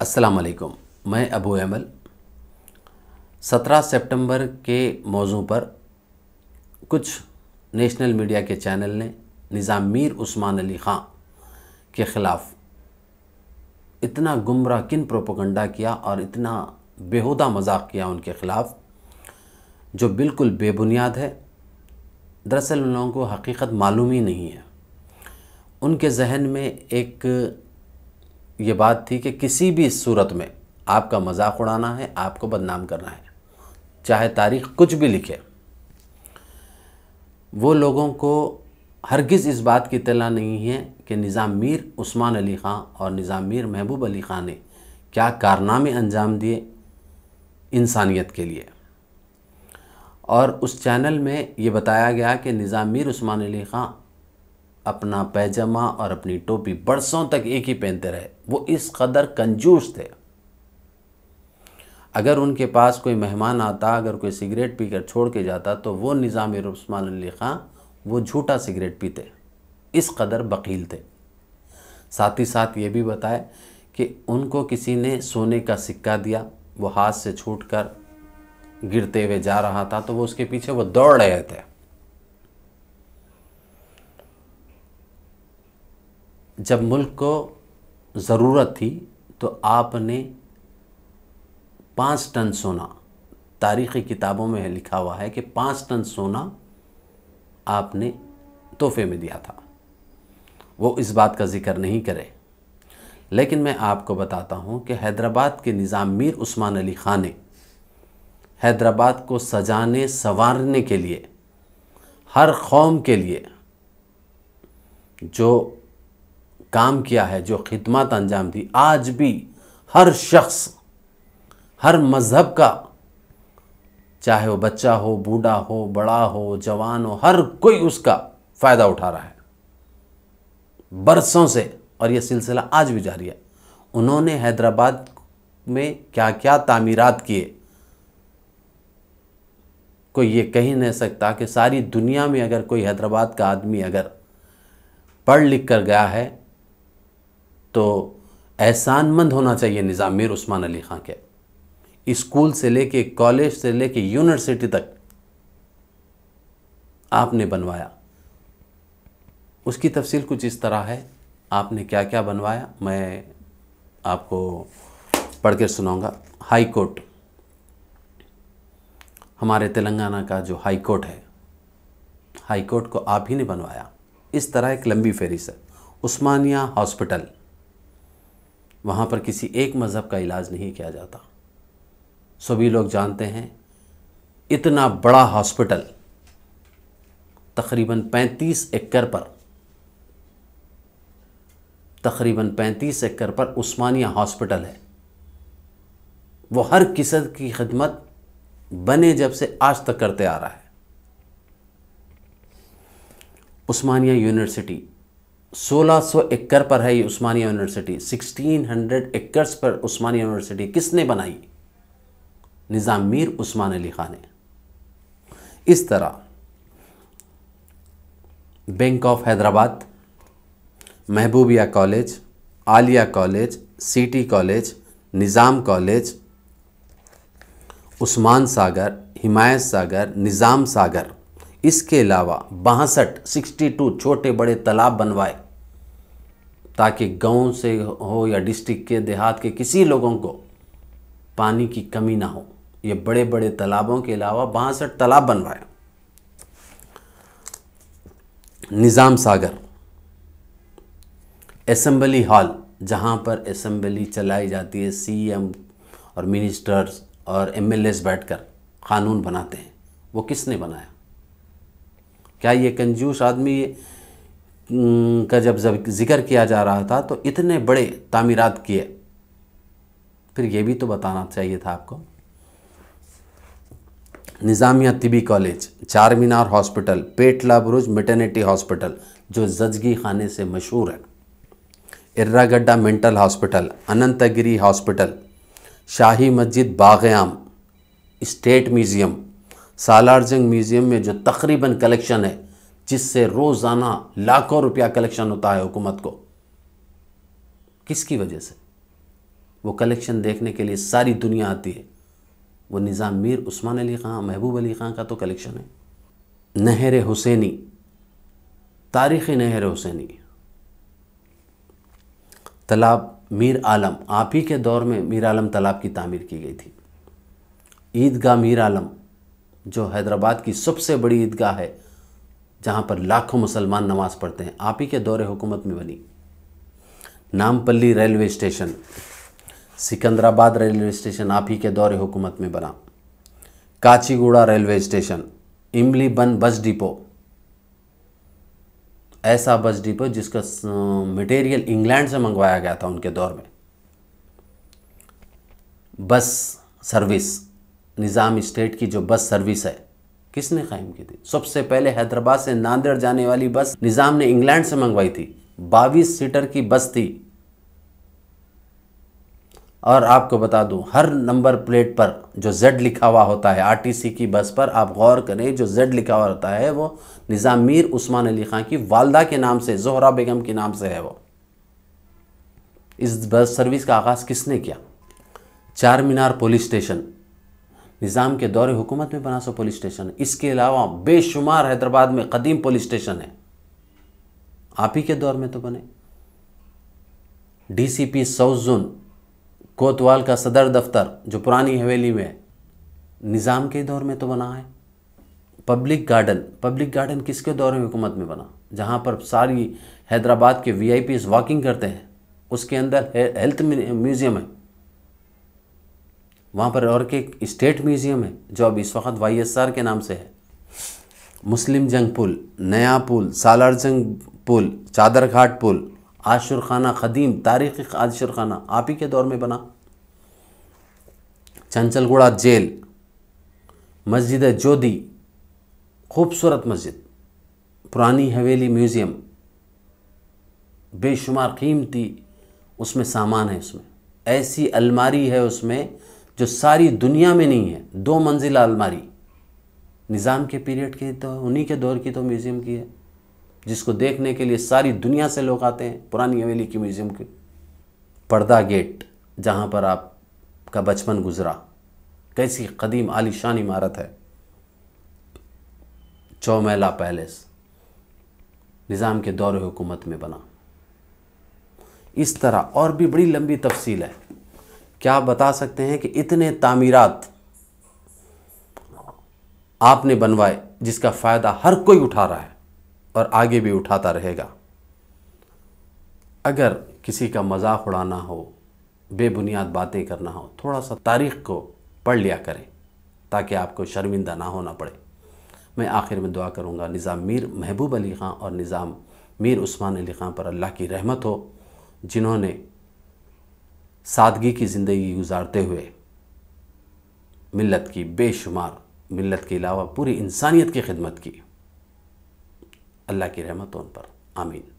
अस्सलाम मैं अबू अमल 17 सितंबर के मौजू पर कुछ नेशनल मीडिया के चैनल ने निज़ाम मीर उस्मान अली ख़ां के ख़िलाफ़ इतना गुमराह किन प्रोपोगंडा किया और इतना बेहुदा मज़ाक किया उनके ख़िलाफ़? जो बिल्कुल बेबुनियाद है, दरअसल उन लोगों को हकीकत मालूम ही नहीं है। उनके जहन में एक ये बात थी कि किसी भी सूरत में आपका मज़ाक उड़ाना है, आपको बदनाम करना है, चाहे तारीख़ कुछ भी लिखे। वो लोगों को हरगिज़ इस बात की तला नहीं है कि निज़ाम मीर, उस्मान अली ख़ां और निज़ाम मीर महबूब अली ख़ां ने क्या कारनामे अंजाम दिए इंसानियत के लिए। और उस चैनल में ये बताया गया कि निज़ाम मीर उस्मान अली ख़ां अपना पैजामा और अपनी टोपी बरसों तक एक ही पहनते रहे। वो इस कदर कंजूस थे। अगर उनके पास कोई मेहमान आता, अगर कोई सिगरेट पीकर छोड़ के जाता तो वो निज़ाम उस्मान अली ख़ां वो झूठा सिगरेट पीते। इस कदर बकील थे। साथ ही साथ ये भी बताए कि उनको किसी ने सोने का सिक्का दिया, वो हाथ से छूट कर गिरते हुए जा रहा था तो वो उसके पीछे वो दौड़ रहे थे। जब मुल्क को ज़रूरत थी तो आपने पाँच टन सोना, तारीख़ी किताबों में लिखा हुआ है कि पाँच टन सोना आपने तोहफे में दिया था। वो इस बात का ज़िक्र नहीं करे। लेकिन मैं आपको बताता हूँ कि हैदराबाद के निज़ाम मीर उस्मान अली ख़ान ने हैदराबाद को सजाने, संवारने के लिए, हर कौम के लिए जो काम किया है, जो खिदमत अंजाम दी, आज भी हर शख्स, हर मज़हब का, चाहे वो बच्चा हो, बूढ़ा हो, बड़ा हो, जवान हो, हर कोई उसका फ़ायदा उठा रहा है। बरसों से, और ये सिलसिला आज भी जारी है। उन्होंने हैदराबाद में क्या क्या तामीरात किए? कोई ये कही नहीं सकता कि सारी दुनिया में अगर कोई हैदराबाद का आदमी अगर पढ़ लिख कर गया है तो एहसानमंद होना चाहिए निज़ाम मीर उस्मान अली ख़ां के। स्कूल से लेके कॉलेज से लेके यूनिवर्सिटी तक आपने बनवाया। उसकी तफसील कुछ इस तरह है। आपने क्या क्या बनवाया? मैं आपको पढ़ कर सुनाऊँगा। High court. हमारे तेलंगाना का जो हाई कोर्ट है, हाई कोर्ट को आप ही ने बनवाया। इस तरह एक लंबी फेरिस है उस्मानिया हॉस्पिटल। वहाँ पर किसी एक मज़हब का इलाज नहीं किया जाता। सभी लोग जानते हैं, इतना बड़ा हॉस्पिटल तकरीबन 35 एकड़ पर, तकरीबन 35 एकड़ पर उस्मानिया हॉस्पिटल है। वो हर किस्म की खिदमत बने जब से आज तक करते आ रहा है। उस्मानिया यूनिवर्सिटी 1600 एकड़ पर है ये उस्मानिया यूनिवर्सिटी 1600 एकर्स पर उस्मानिया यूनिवर्सिटी किसने बनाई? निज़ाम मीर उस्मान अली ख़ान ने। इस तरह bank of Hyderabad Mahboobia college Aliya college city college Nizam college Osman Sagar, Himayat Sagar, Nizam Sagar. इसके अलावा बासठ सिक्सटी टू छोटे बड़े तालाब बनवाए, ताकि गाँव से हो या डिस्ट्रिक्ट के, देहात के किसी लोगों को पानी की कमी ना हो। ये बड़े बड़े तालाबों के अलावा बासठ तालाब बनवाए। निज़ाम सागर असम्बली हॉल, जहाँ पर असम्बली चलाई जाती है, सीएम और मिनिस्टर्स और एमएलएस बैठकर कानून बनाते हैं। वो किसने बनाया? क्या ये कंजूस आदमी का जब जब ज़िक्र किया जा रहा था तो इतने बड़े तामीरात किए? फिर ये भी तो बताना चाहिए था आपको। निज़ामिया तिबी कॉलेज चार मीनार हॉस्पिटल, पेटला बुरुज मेटर्निटी हॉस्पिटल, जो जजगी खाने से मशहूर है। Erragadda mental hospital, Ananthagiri hospital शाही मस्जिद बागयाम स्टेट म्यूज़ियम सालार जंग म्यूज़ियम में जो तकरीबन कलेक्शन है, जिससे रोज़ाना लाखों रुपया कलेक्शन होता है हुकूमत को। किसकी वजह से? वो कलेक्शन देखने के लिए सारी दुनिया आती है। वो निज़ाम मीर उस्मान अली ख़ान महबूब अली ख़ान का तो कलेक्शन है। नहर हुसैनी, तारीख़ी नहर हुसैनी। तालाब मीर आलम, आप ही के दौर में मीर आलम तालाब की तामीर की गई थी। ईदगाह मीर आलम, जो हैदराबाद की सबसे बड़ी ईदगाह है, जहाँ पर लाखों मुसलमान नमाज़ पढ़ते हैं, आप ही के दौरे हुकूमत में बनी। Nampally railway station, Secunderabad railway station, आप ही के दौरे हुकूमत में बना। काचीगुड़ा रेलवे स्टेशन इमली बन बस डिपो ऐसा बस डिपो जिसका मटेरियल इंग्लैंड से मंगवाया गया था उनके दौर में। बस सर्विस निज़ाम स्टेट की जो बस सर्विस है, किसने कायम की थी? सबसे पहले हैदराबाद से नांदेड़ जाने वाली बस निज़ाम ने इंग्लैंड से मंगवाई थी। बाईस सीटर की बस थी। और आपको बता दूँ, हर नंबर प्लेट पर जो जेड लिखा हुआ होता है आरटीसी की बस पर आप गौर करें, जो जेड लिखा हुआ होता है, वो निज़ाम मीर उस्मान अली खां की वालदा के नाम से, जोहरा बेगम के नाम से है वो। इस बस सर्विस का आगाज़ किसने किया? चार मीनार पुलिस स्टेशन। निज़ाम के दौरे हुकूमत में बना सो पुलिस स्टेशन। इसके अलावा बेशुमार हैदराबाद में कदीम पुलिस स्टेशन है। आप ही के दौर में तो बने। डीसीपी साउथ जोन कोतवाल का सदर दफ्तर, जो पुरानी हवेली में निज़ाम के दौर में तो बना है। पब्लिक गार्डन पब्लिक गार्डन किसके दौर में हुकूमत में बना? जहाँ पर सारी हैदराबाद के वी वॉकिंग करते हैं, उसके अंदर हेल्थ म्यूज़ियम है। वहाँ पर और के एक स्टेट म्यूज़ियम है, जो अब इस वक्त वाईएसआर के नाम से है। मुस्लिम जंग पुल, नया पुल, सालार जंग पुल चादर घाट पुल आशुर खाना ख़दीम, तारीख़ी आशुर खाना आप ही के दौर में बना। चंचलगुड़ा जेल, मस्जिद जोधी खूबसूरत मस्जिद, पुरानी हवेली म्यूज़ियम, बेशुमार कीमती उसमें सामान है उसमें। ऐसी अलमारी है उसमें जो सारी दुनिया में नहीं है, दो मंजिला अलमारी। निज़ाम के पीरियड की तो उन्हीं के दौर की तो म्यूज़ियम की है। जिसको देखने के लिए सारी दुनिया से लोग आते हैं, पुरानी हवेली की म्यूज़ियम के। पर्दा गेट, जहाँ पर आपका बचपन गुजरा। कैसी कदीम आलीशान इमारत है। चौमेला पैलेस, निज़ाम के दौर हुकूमत में बना। इस तरह और भी बड़ी लंबी तफसील है। क्या आप बता सकते हैं कि इतने तामीरात आपने बनवाए, जिसका फ़ायदा हर कोई उठा रहा है? और आगे भी उठाता रहेगा। अगर किसी का मज़ाक उड़ाना हो, बेबुनियाद बातें करना हो थोड़ा सा तारीख़ को पढ़ लिया करें, ताकि आपको शर्मिंदा ना होना पड़े। मैं आखिर में दुआ करूँगा, निज़ाम मीर महबूब अली ख़ान और निज़ाम मीर उस्मान अली ख़ान पर अल्लाह की रहमत हो, जिन्होंने सादगी की ज़िंदगी गुजारते हुए मिलत की, बेशुमार मिलत के अलावा पूरी इंसानियत की खिदमत की। अल्लाह की रहमत उन पर। आमीन।